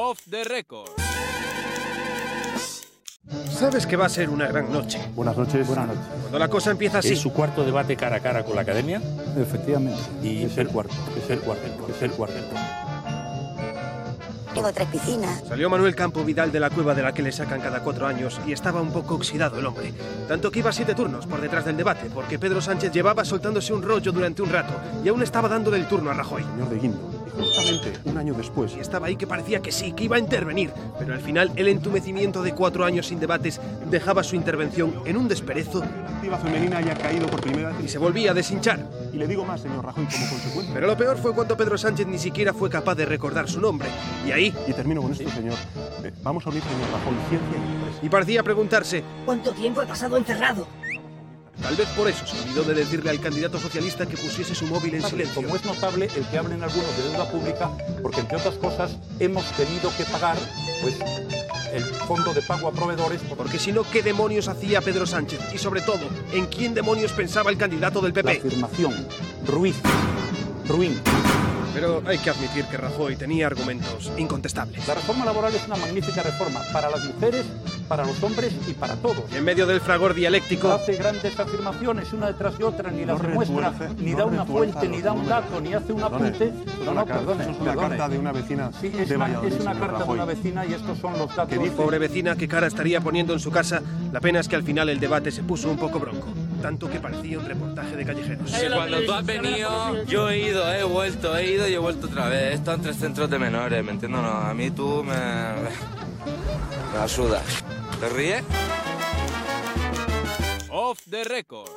Off the record. Sabes que va a ser una gran noche. Buenas noches. Buenas noches. Cuando la cosa empieza así. ¿Es su cuarto debate cara a cara con la academia? Efectivamente. Y es el cuarto. Es el cuarto. Es el cuarto. Tengo tres piscinas. Salió Manuel Campo Vidal de la cueva de la que le sacan cada cuatro años y estaba un poco oxidado el hombre. Tanto que iba siete turnos por detrás del debate, porque Pedro Sánchez llevaba soltándose un rollo durante un rato y aún estaba dándole el turno a Rajoy. Señor de Guindo. Y justamente un año después. Y estaba ahí que parecía que sí, que iba a intervenir, pero al final el entumecimiento de cuatro años sin debates dejaba su intervención en un desperezo La activa femenina haya caído por primera y se volvía a deshinchar. Y le digo más, señor Rajoy, como consecuencia. Pero lo peor fue cuando Pedro Sánchez ni siquiera fue capaz de recordar su nombre. Y ahí, Y termino con esto, señor. Eh, vamos a unir, señor Rajoy, ciencia y empresa. y parecía preguntarse, ¿Cuánto tiempo he pasado encerrado? Tal vez por eso se olvidó de decirle al candidato socialista que pusiese su móvil en silencio. Como es notable el que hablen algunos de deuda pública, porque entre otras cosas hemos tenido que pagar pues, el fondo de pago a proveedores por Porque si no, ¿qué demonios hacía Pedro Sánchez? Y sobre todo, ¿en quién demonios pensaba el candidato del la PP? afirmación Ruiz, Ruin. Pero hay que admitir que Rajoy tenía argumentos incontestables. La reforma laboral es una magnífica reforma para las mujeres, para los hombres y para todos. Y en medio del fragor dialéctico, hace grandes afirmaciones una detrás de otra, ni las No demuestra, retuerce- ni no da una fuente, ni da un dato, ni hace un Perdone, apunte. No, no, perdone, eso es una perdone. carta de una vecina Sí, es de una, es una carta de Rajoy. una vecina y estos son los datos. ¿Qué dice? pobre vecina, qué cara estaría poniendo en su casa. La pena es que al final el debate se puso un poco bronco. Tanto que parecía un reportaje de callejeros. Que cuando tú has venido, yo he ido, he vuelto, he ido y he vuelto otra vez. Esto en tres centros de menores, ¿me entiendes? No, a mí tú me. me la sudas. ¿Te ríes? Off the record.